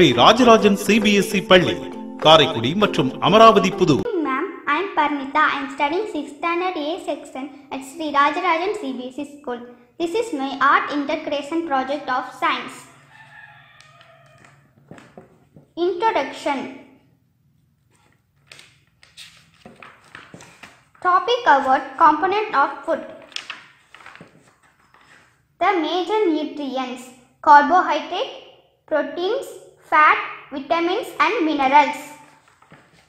Sri Rajarajan CBSE பள்ளி காரைக்குடி மற்றும் Amaravathi Pudur Good ma'am, I am Parnita. I am studying 6th standard A section at Sri Rajarajan CBSE school. This is my art integration project of science. Introduction Topic about component of food. The major nutrients carbohydrate, proteins, fat, vitamins and minerals.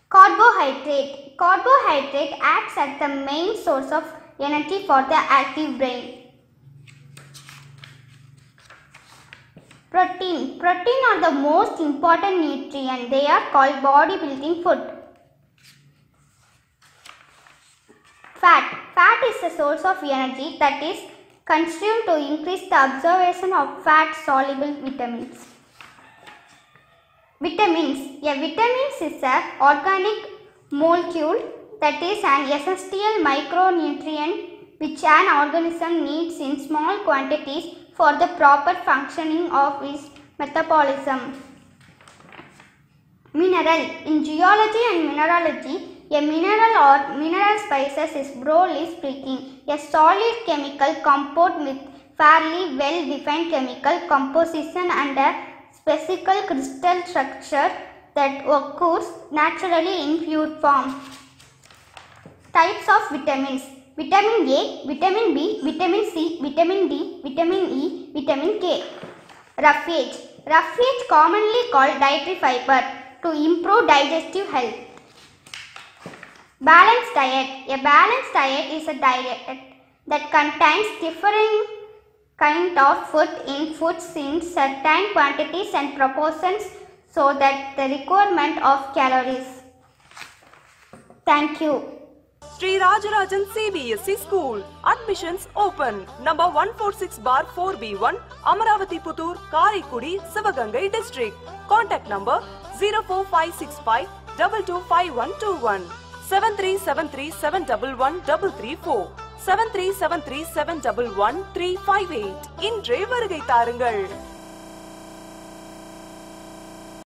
Carbohydrate. Carbohydrate acts as the main source of energy for the active brain. Protein. Protein are the most important nutrient. They are called body building food. Fat. Fat is the source of energy that is consumed to increase the absorption of fat soluble vitamins. Vitamins. A vitamins is a organic molecule that is an essential micronutrient which an organism needs in small quantities for the proper functioning of its metabolism. Mineral. In geology and mineralogy, a mineral or mineral species is broadly speaking a solid chemical compound with fairly well defined chemical composition and a specific crystal structure that occurs naturally in pure form. Types of vitamins Vitamin A, Vitamin B, Vitamin C, Vitamin D, Vitamin E, Vitamin K. Roughage Roughage commonly called dietary fiber to improve digestive health. Balanced diet A balanced diet is a diet that contains differing kind of food in foods in certain quantities and proportions so that the requirement of calories. Thank you. Sri Rajarajan CBSE School. Admissions open. Number 146 bar 4B1, Amaravati Putur, Karaikudi, Sivagangai district. Contact number 04565 seven three seven three seven double one three five eight இன்றே வருகை தாருங்கள்.